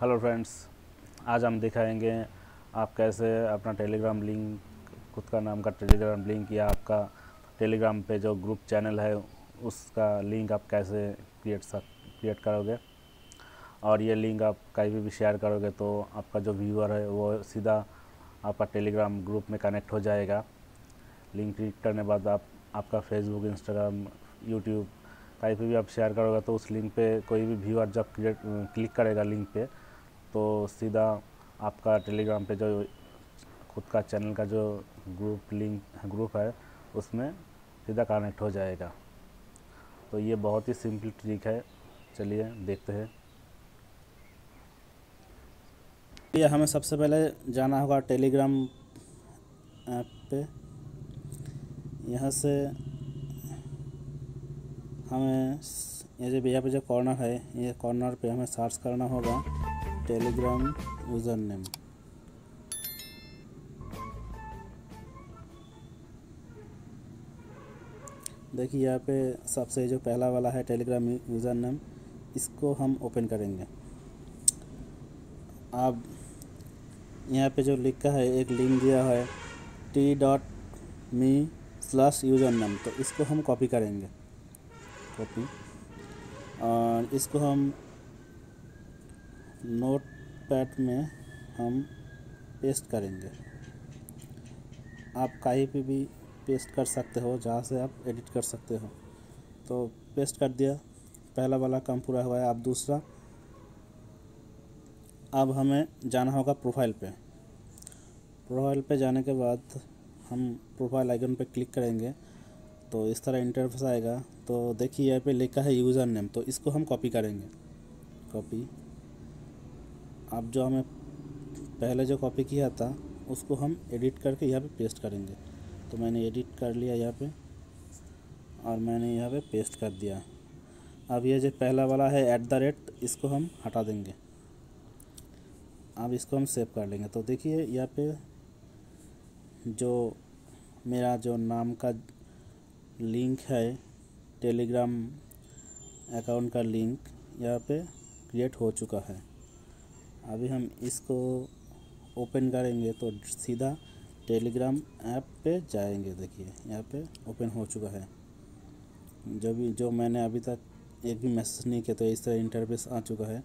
Hello friends आज हम दिखाएँगे आप कैसे अपना टेलीग्राम लिंक खुद का नाम का टेलीग्राम लिंक या आपका टेलीग्राम पे जो ग्रुप चैनल है उसका लिंक आप कैसे क्रिएट सक क्रिएट करोगे? और ये लिंक आप कहीं भी, भी शेयर करोगे तो आपका जो व्यूअर है वो सीधा आपका टेलीग्राम ग्रुप में कनेक्ट हो जाएगा। लिंक क्लिक करने बाद आप आपका फेसबुक इंस्टाग्राम यूट्यूब कहीं पर भी आप शेयर करोगे तो उस लिंक पे कोई भी व्यूअर जब क्रिएट क्लिक करेगा लिंक पे तो सीधा आपका टेलीग्राम पे जो खुद का चैनल का जो ग्रुप लिंक ग्रुप है, उसमें सीधा कनेक्ट हो जाएगा। तो ये बहुत ही सिंपल ट्रिक है। चलिए, देखते हैं। ये हमें सबसे पहले जाना होगा टेलीग्राम ऐप पे। यहाँ से हमें, ये जो यहाँ पे जो कॉर्नर है, ये कॉर्नर पे हमें सर्च करना होगा। यूज़र नेम देखिए यहाँ पे सबसे जो पहला वाला है टेलीग्राम यूज़र नेम इसको हम ओपन करेंगे। अब यहाँ पे जो लिखा है, एक लिंक दिया है T dot me slash user name तो इसको हम कॉपी करेंगे। कॉपी और इसको हम नोट पैड में हम पेस्ट करेंगे। आप कहीं पे भी पेस्ट कर सकते हो, जहाँ से आप एडिट कर सकते हो। तो पेस्ट कर दिया। पहला वाला काम पूरा हुआ है, अब दूसरा। अब हमें जाना होगा प्रोफ़ाइल पे। प्रोफ़ाइल पे जाने के बाद हम प्रोफ़ाइल आइकन पे क्लिक करेंगे। तो इस तरह इंटरफेस आएगा। तो देखिए, यहाँ पे लिखा है यूज़र नेम तो इसको हम कॉपी करेंगे। कॉपी। अब जो हमें पहले जो कॉपी किया था, उसको हम एडिट करके यहाँ पे पेस्ट करेंगे। तो मैंने एडिट कर लिया यहाँ पे, और मैंने यहाँ पे पेस्ट कर दिया। अब ये जो पहला वाला है ऐट द रेट इसको हम हटा देंगे। अब इसको हम सेव कर लेंगे। तो देखिए, यहाँ पे जो मेरा जो नाम का लिंक है टेलीग्राम अकाउंट का लिंक यहाँ पे क्रिएट हो चुका है। अभी हम इसको ओपन करेंगे तो सीधा टेलीग्राम ऐप पे जाएँगे। देखिए, यहाँ पे ओपन हो चुका है। जो भी, जो मैंने अभी तक एक भी मैसेज नहीं किया तो इस तरह इंटरफेस आ चुका है।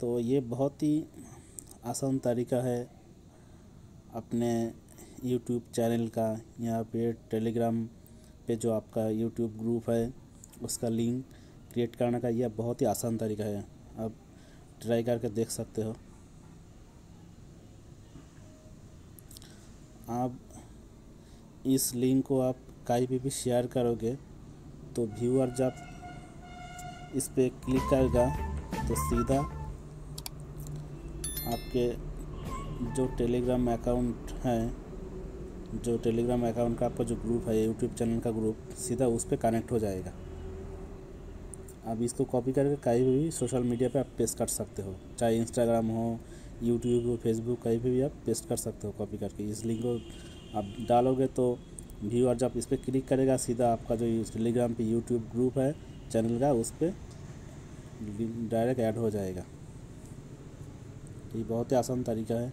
तो ये बहुत ही आसान तरीका है अपने यूट्यूब चैनल का। यहाँ पे टेलीग्राम पे जो आपका यूट्यूब ग्रुप है, उसका लिंक क्रिएट करने का, यह बहुत ही आसान तरीका है। अब ट्राई करके देख सकते हो। आप इस लिंक को आप कहीं भी भी शेयर करोगे तो व्यूअर जब इस पर क्लिक करेगा तो सीधा आपके जो टेलीग्राम अकाउंट है, जो टेलीग्राम अकाउंट का आपका जो ग्रुप है यूट्यूब चैनल का ग्रुप सीधा उस पर कनेक्ट हो जाएगा। अब इसको कॉपी करके कहीं भी सोशल मीडिया पे आप पेस्ट कर सकते हो। चाहे इंस्टाग्राम हो यूट्यूब हो फेसबुक कहीं पे भी आप पेस्ट कर सकते हो कॉपी करके। इस लिंक को आप डालोगे तो व्यूअर जब इस पर क्लिक करेगा, सीधा आपका जो टेलीग्राम पे यूट्यूब ग्रुप है चैनल का, उस पर डायरेक्ट ऐड हो जाएगा। ये बहुत ही आसान तरीका है।